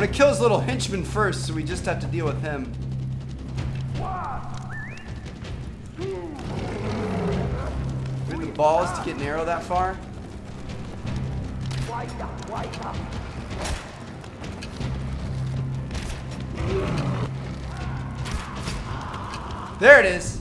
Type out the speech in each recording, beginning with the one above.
Want to kill his little henchman first, so we just have to deal with him. We the balls to get an arrow that far. There it is.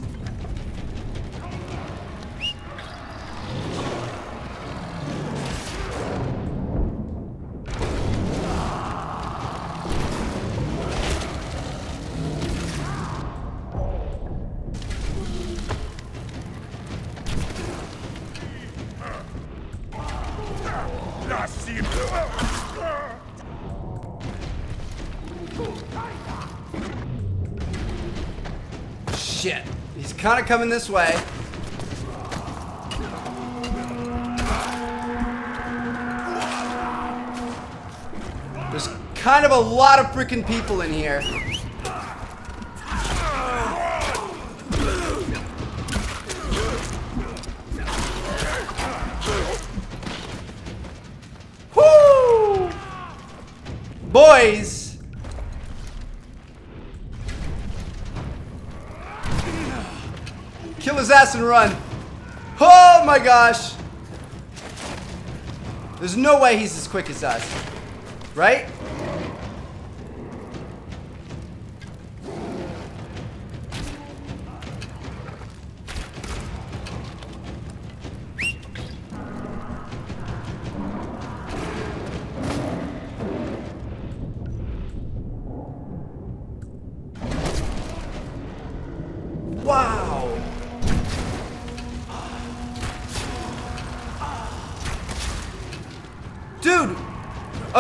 Kind of coming this way. There's kind of a lot of freaking people in here. Kill his ass and run. Oh my gosh. There's no way he's as quick as us. Right?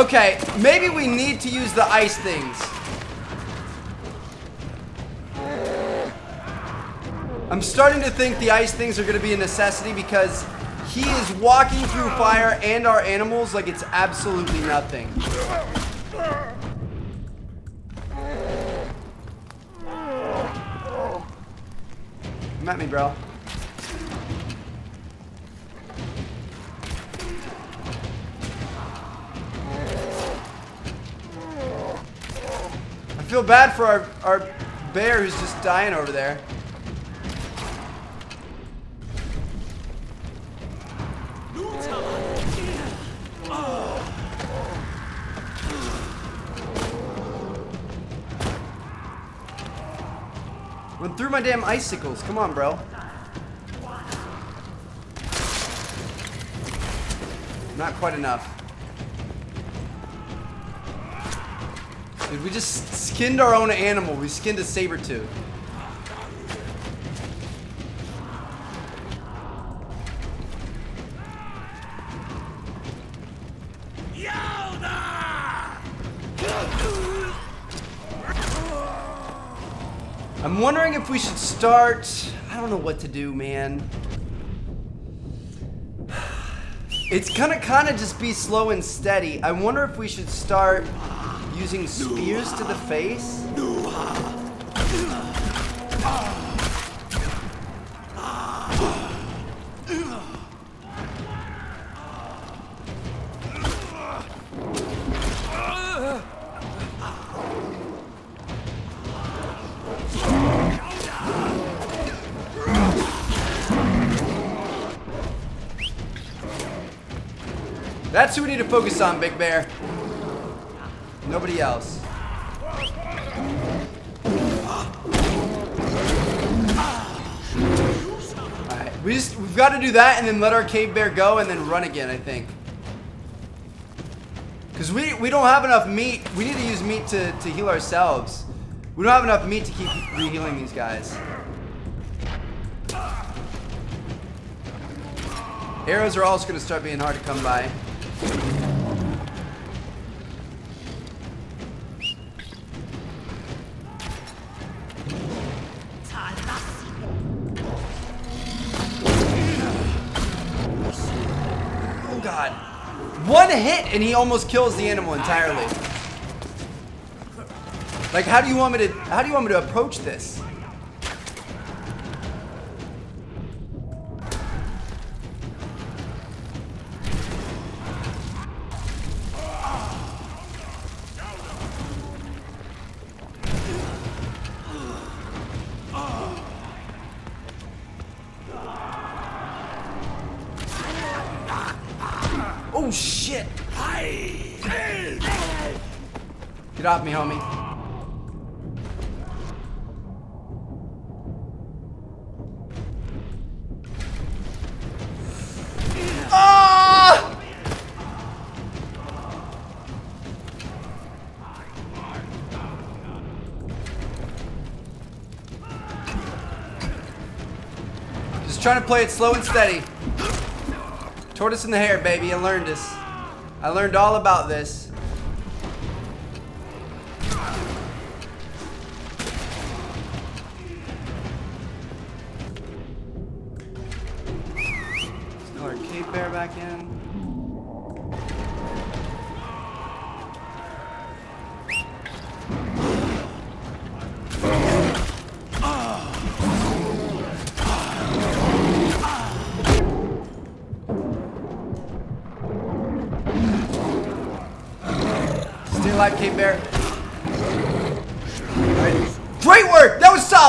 Okay, maybe we need to use the ice things. I'm starting to think the ice things are going to be a necessity because he is walking through fire and our animals like it's absolutely nothing. Come at me, bro. Feel bad for our, our bear who's just dying over there. Went through my damn icicles. Come on, bro. Not quite enough. Dude, we just skinned our own animal. We skinned a saber tooth. I'm wondering if we should start. I don't know what to do, man. It's gonna kind of just be slow and steady. I wonder if we should start using spears to the face. That's who we need to focus on, Big Bear. Nobody else. Alright, we just we've got to do that and then let our cave bear go and then run again, I think. Cause we we don't have enough meat. We need to use meat to, to heal ourselves. We don't have enough meat to keep re-healing these guys. Arrows are also gonna start being hard to come by. God. One hit and he almost kills the animal entirely. Like how do you want me to how do you want me to approach this? Me, homie. Ah! Just trying to play it slow and steady. Tortoise in the hare, baby. I learned this. I learned all about this.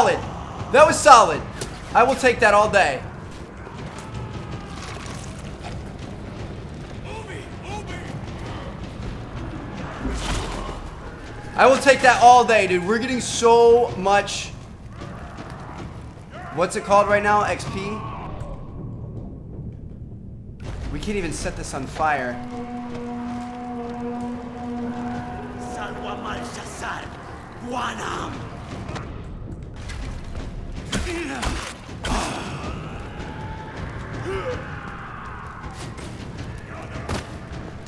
Solid! That was solid. I will take that all day. I will take that all day, dude. We're getting so much. What's it called right now? XP? We can't even set this on fire. Guanam.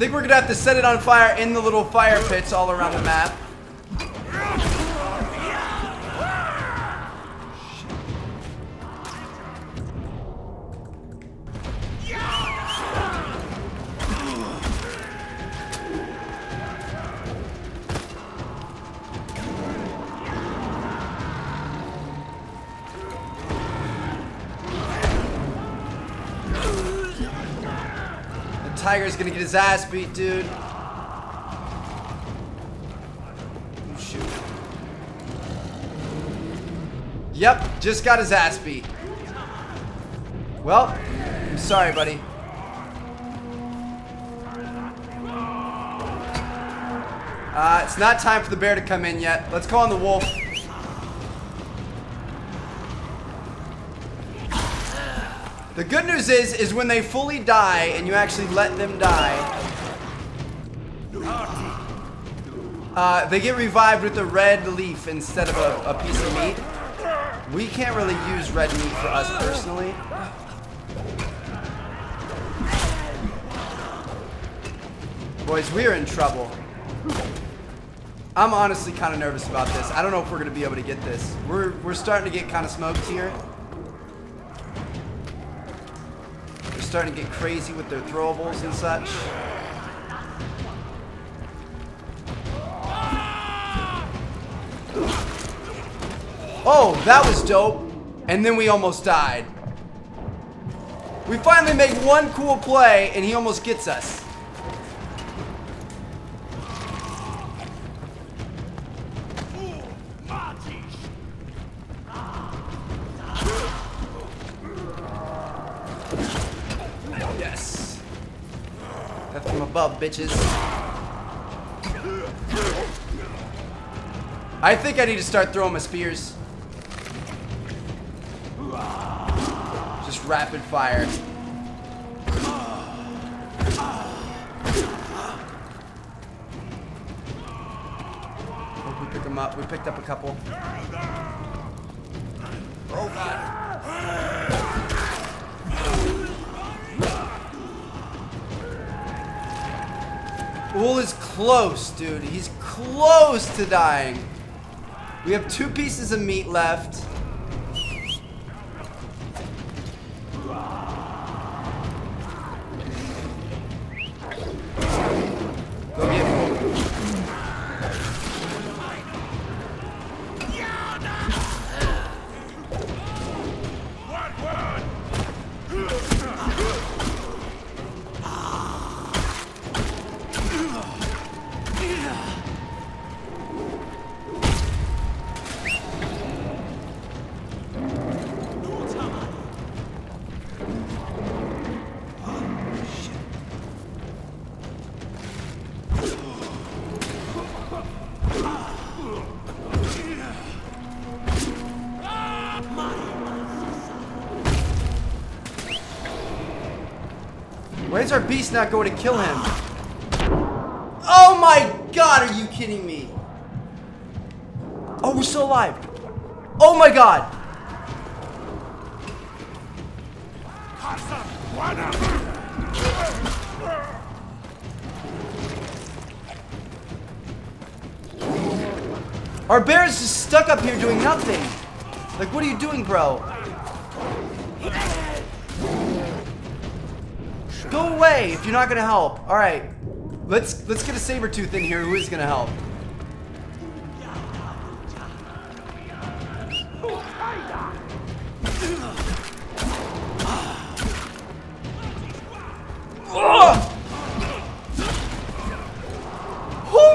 Think we're gonna have to set it on fire in the little fire pits all around the map. Tiger's gonna get his ass beat, dude. Oh, shoot. Yep, just got his ass beat. Well, I'm sorry, buddy. Uh, it's not time for the bear to come in yet. Let's call on the wolf. News is, is when they fully die and you actually let them die, uh, they get revived with a red leaf instead of a, a piece of meat. We can't really use red meat for us personally. Boys, we are in trouble. I'm honestly kind of nervous about this. I don't know if we're going to be able to get this. We're, we're starting to get kind of smoked here. Starting to get crazy with their throwables and such. Oh, that was dope. And then we almost died. We finally make one cool play and he almost gets us. Above, bitches. I think I need to start throwing my spears. Just rapid fire. Hope we pick them up. We picked up a couple. Dude. He's close to dying. We have two pieces of meat left. Why is our beast not going to kill him? Oh my god, are you kidding me? Oh, we're still alive. Oh my god. Our bear is just stuck up here doing nothing. Like, what are you doing, bro? Go away if you're not gonna help. All right, let's let's get a saber tooth in here. Who is gonna help? Oh!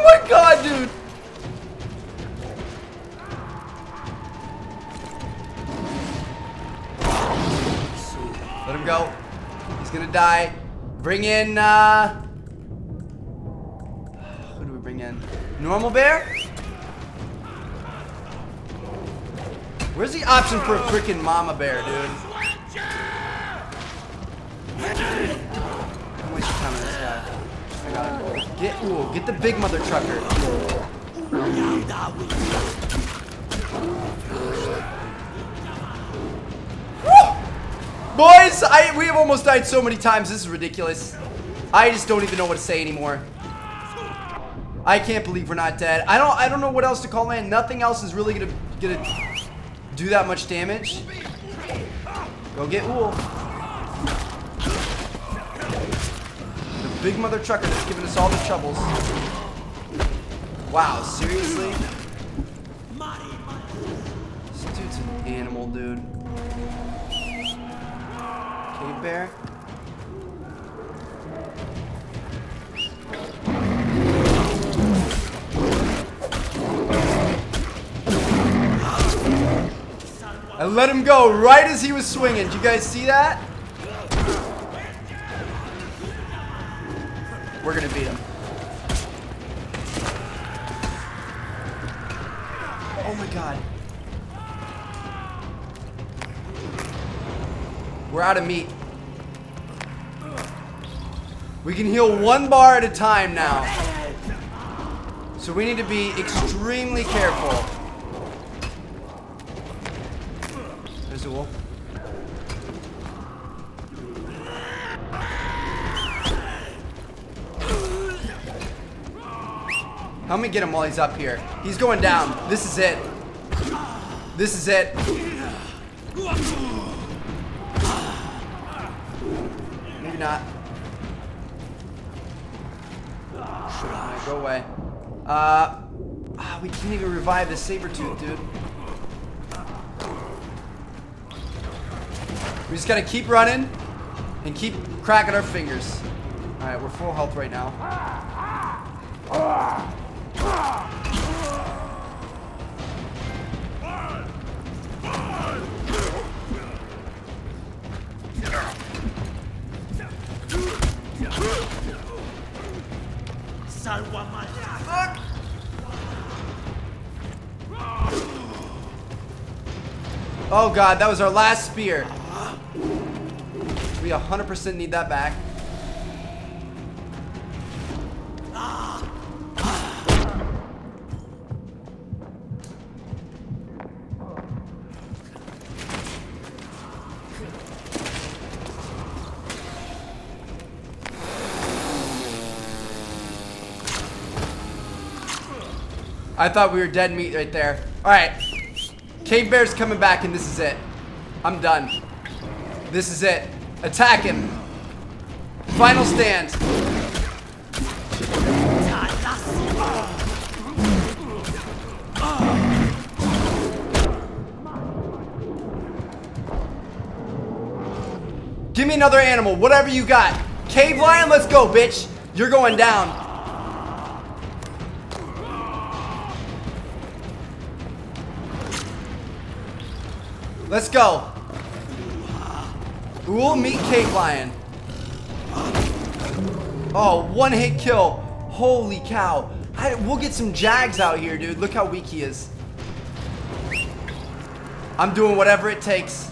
My god, dude! Let him go. He's gonna die. Bring in, uh... Who do we bring in? Normal bear? Where's the option for a freaking mama bear, dude? Waste time on this guy. I got. Get, ooh, get the big mother trucker. Boys, I we have almost died so many times. This is ridiculous. I just don't even know what to say anymore. I can't believe we're not dead. I don't I don't know what else to call in. Nothing else is really gonna gonna do that much damage. Go get Ull. The big mother trucker that's giving us all the troubles. Wow, seriously? This dude's an animal, dude. Bear. I let him go right as he was swinging. Did you guys see that? We're gonna beat him. Oh my god. We're out of meat. We can heal one bar at a time now. So we need to be extremely careful. There's a wolf. Help me get him while he's up here. He's going down. This is it. This is it. Maybe not. Uh, ah, we can't even revive the saber tooth, dude. We just gotta keep running and keep cracking our fingers. Alright, we're full health right now. Salva Oh god, that was our last spear. We 100% need that back. I thought we were dead meat right there. Alright. Cave Bear's coming back and this is it. I'm done. This is it. Attack him. Final stand. Give me another animal, whatever you got. Cave lion, let's go, bitch. You're going down. Let's go. We'll meet Cave Lion. Oh, one hit kill. Holy cow. I, we'll get some Jags out here, dude. Look how weak he is. I'm doing whatever it takes.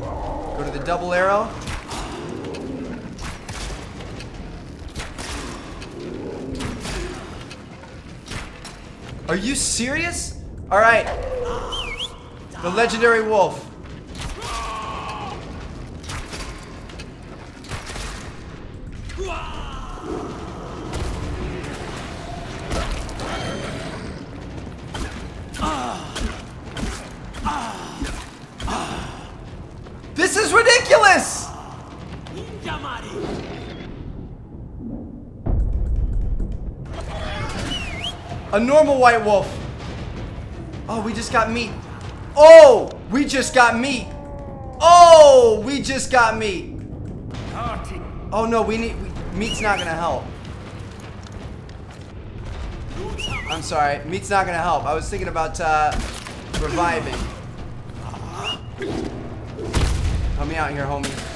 Go to the double arrow. Are you serious? All right. The legendary wolf. Normal white wolf. Oh, we just got meat. Oh, we just got meat. Oh, we just got meat. Oh no, we need we, meat's not gonna help. I'm sorry, meat's not gonna help. I was thinking about uh, reviving. Help me out here, homie.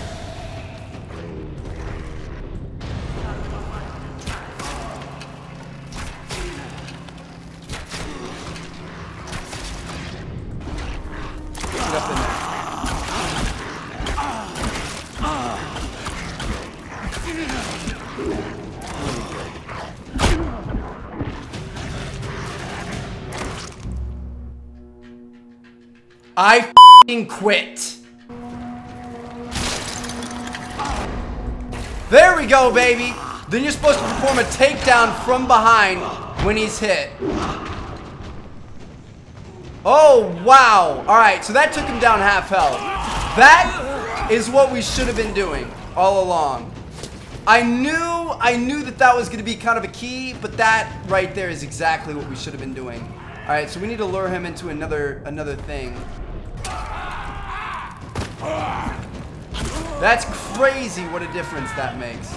Quit. There we go, baby. Then you're supposed to perform a takedown from behind when he's hit. Oh, wow. All right, so that took him down half health. That is what we should have been doing all along. I knew, I knew that that was going to be kind of a key, but that right there is exactly what we should have been doing. All right, so we need to lure him into another, another thing. That's crazy what a difference that makes.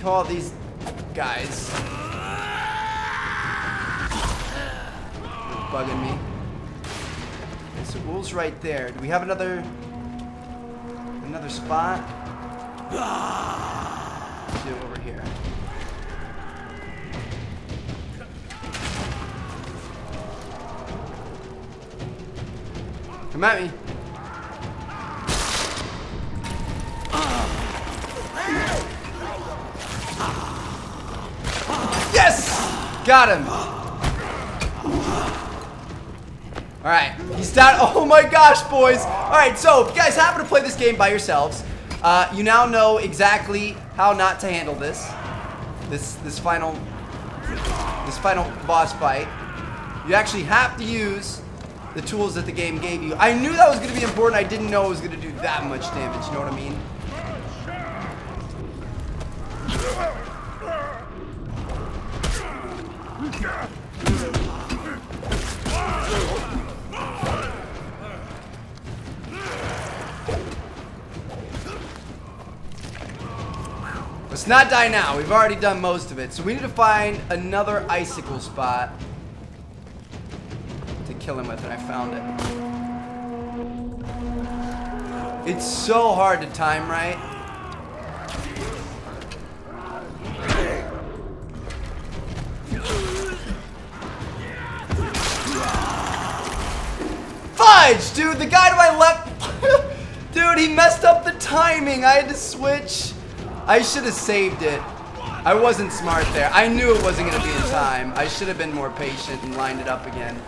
Call these guys. Bugging me. Okay, so Ull's right there. Do we have another another spot? Let's do it over here. Come at me. Yes! Got him. Alright, he's down. Oh my gosh, boys. Alright, so if you guys happen to play this game by yourselves, uh, you now know exactly how not to handle this. This this final this final boss fight. You actually have to use the tools that the game gave you. I knew that was going to be important. I didn't know it was going to do that much damage. You know what I mean? Let's not die now. We've already done most of it. So we need to find another icicle spot kill him with, and I found it. It's so hard to time right. Fudge, dude, the guy to my left, dude, he messed up the timing. I had to switch. I should have saved it. I wasn't smart there. I knew it wasn't going to be in time. I should have been more patient and lined it up again.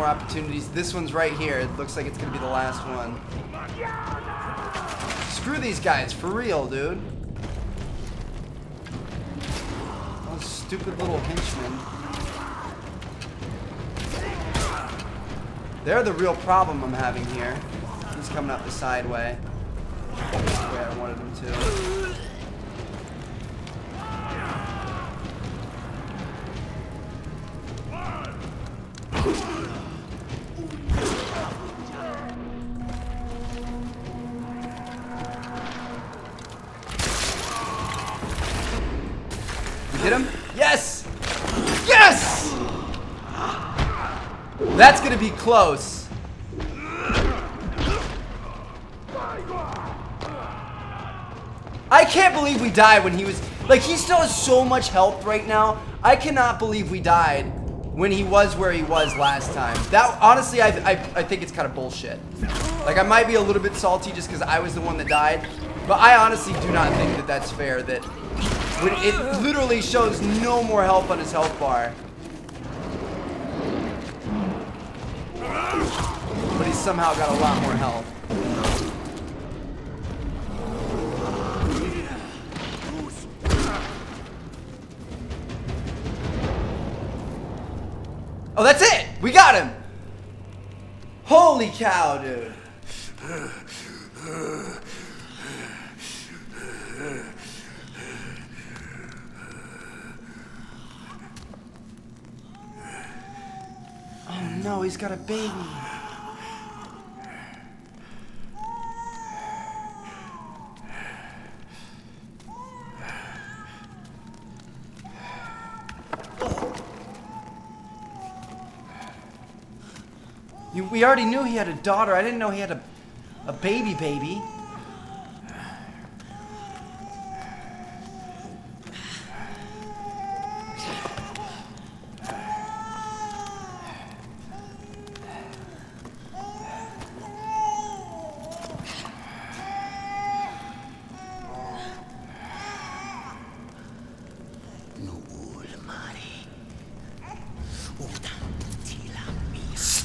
More opportunities? This one's right here. It looks like it's going to be the last one. Screw these guys, for real, dude. Those stupid little henchmen. They're the real problem I'm having here. He's coming up the side way. That's the way I wanted him to. Close. I can't believe we died when he was like he still has so much health right now. I cannot believe we died when he was where he was last time. That honestly, I, I, I think it's kind of bullshit. Like I might be a little bit salty just because I was the one that died, but I honestly do not think that that's fair. That when it literally shows no more health on his health bar. But he somehow got a lot more health. Oh, that's it! We got him! Holy cow, dude. Oh he's got a baby. We already knew he had a daughter. I didn't know he had a, a baby baby.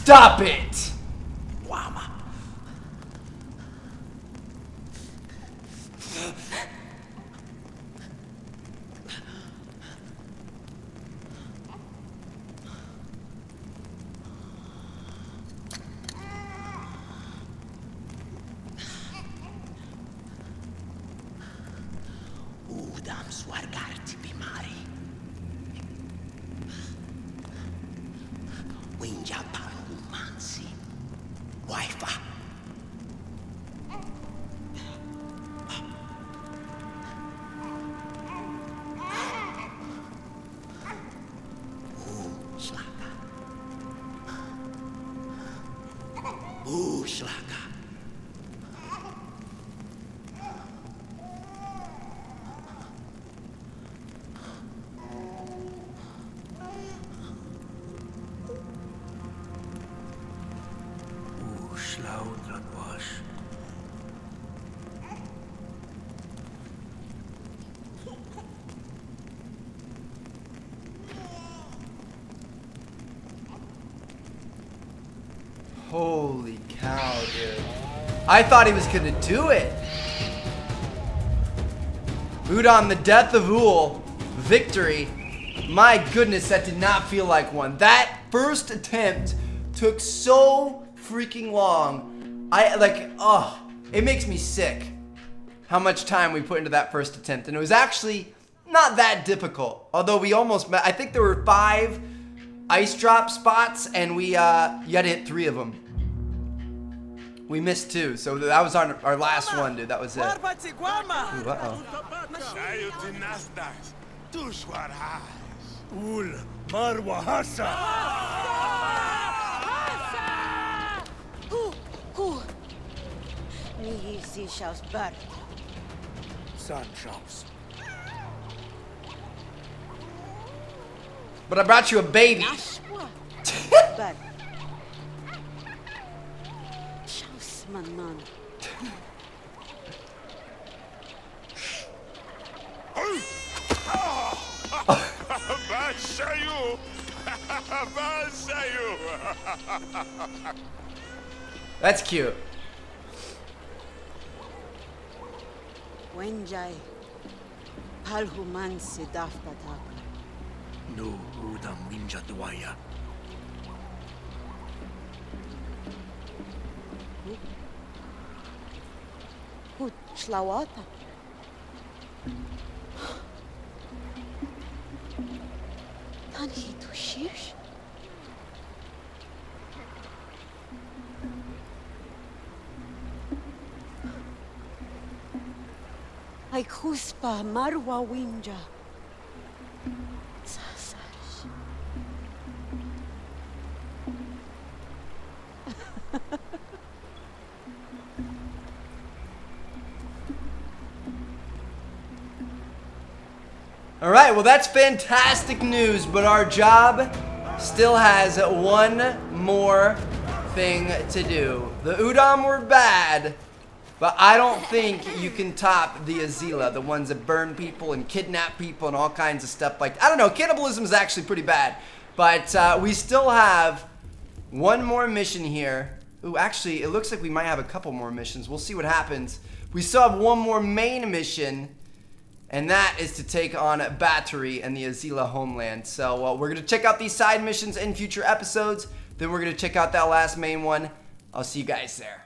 Stop it! kamu. I thought he was gonna do it. Udam, the death of Ull, victory. My goodness, that did not feel like one. That first attempt took so freaking long. I like, oh, it makes me sick how much time we put into that first attempt. And it was actually not that difficult. Although we almost met, I think there were five ice drop spots and we, uh, to hit three of them. We missed two, so that was our, our last one, dude. That was it. Ooh, uh-oh. Sayo dinastas, tushwaras. Ull Marwa Hassa! Who? Who? Ni Zishaus Bert. Sanchaus. But I brought you a baby. Nashwa. Bert. Man man. Basayu! Basayu! That's cute. Wenjai. Palhuman Siddhaftatak. No Udam Winja Dwaya. Шла Ai cuspa marwa winja. Sasash. Ha ha ha. All right, well, that's fantastic news, but our job still has one more thing to do. The Udam were bad, but I don't think you can top the Azila, the ones that burn people and kidnap people and all kinds of stuff like that. I don't know, cannibalism is actually pretty bad. But uh, we still have one more mission here. Ooh, actually, it looks like we might have a couple more missions. We'll see what happens. We still have one more main mission, and that is to take on Batari and the Azila homeland. So uh, we're going to check out these side missions in future episodes. Then we're going to check out that last main one. I'll see you guys there.